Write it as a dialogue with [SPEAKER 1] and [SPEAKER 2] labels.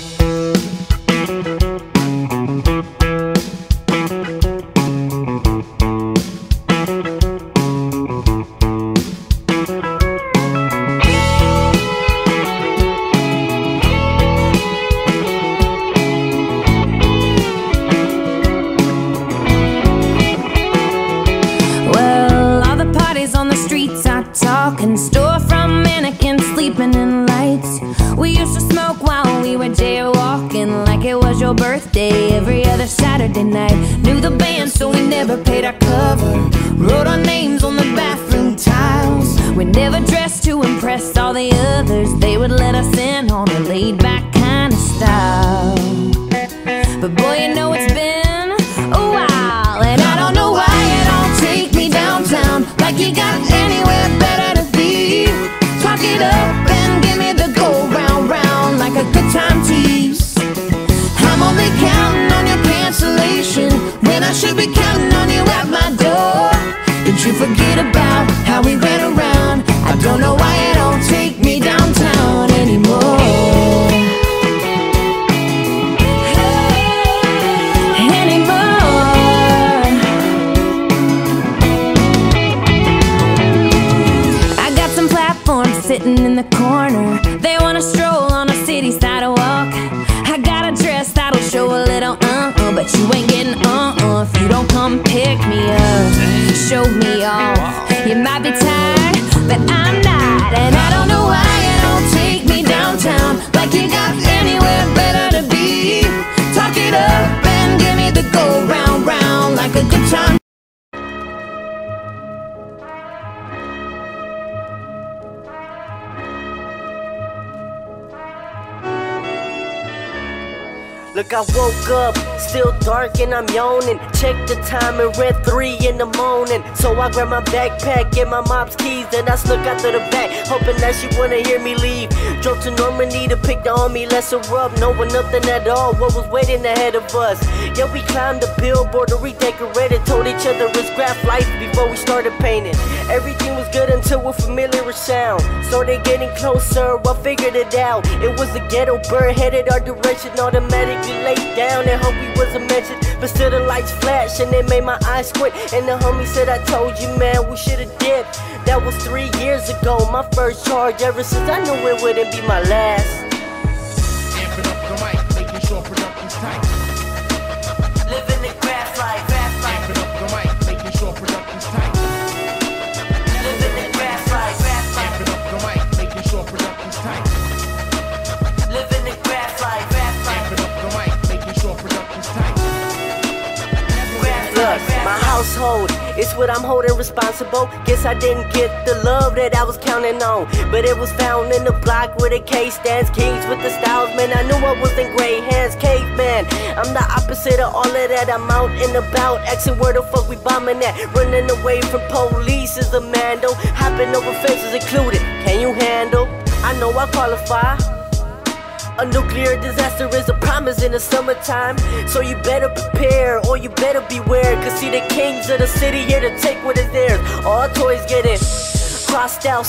[SPEAKER 1] Well, lights. We used to smoke while we were jaywalking, like it was your birthday every other Saturday night. Knew the band, so we never paid our cover. Wrote our names on the bathroom tiles. We never dressed to impress all the others. They would let us in on a laid back kind of style. But boy, you know it's been a while, and I don't know why you don't take me downtown like you got be counting on you at my door. Did you forget about how we ran around? I don't know why you don't take me downtown anymore. anymore. I got some platforms sitting in the show me off. You might be tired, but I'm
[SPEAKER 2] Look, I woke up, still dark and I'm yawning. Check the time and read three in the morning. So I grab my backpack and my mom's keys, then I snuck out to the back, hoping that she wouldn't hear me leave. Drove to Normandy to pick the army lesser up, knowing nothing at all. What was waiting ahead of us? Yeah, we climbed the billboard to redecorate it. Told each other it's graph life before we started painting. Everything was good until a familiar sound started getting closer. I figured it out. It was a ghetto bird headed our direction, automatically laid down and hope he wasn't mentioned. But still the lights flashed and it made my eyes squint. And the homie said, I told you, man, we should've dipped. That was three years ago, my first charge. Ever since I knew it wouldn't be my last. Is what I'm holding responsible. Guess I didn't get the love that I was counting on. But it was found in the block where the K stands. Kings with the styles, man. I knew I was in great hands. Caveman, I'm the opposite of all of that. I'm out and about, asking where the fuck we bombing at. Running away from police is a man, though. Hopping over fences included. Can you handle? I know I qualify. A nuclear disaster is a promise in the summertime. So you better prepare or you better beware. Cause see, the kings of the city here to take what is theirs. All toys get it crossed out.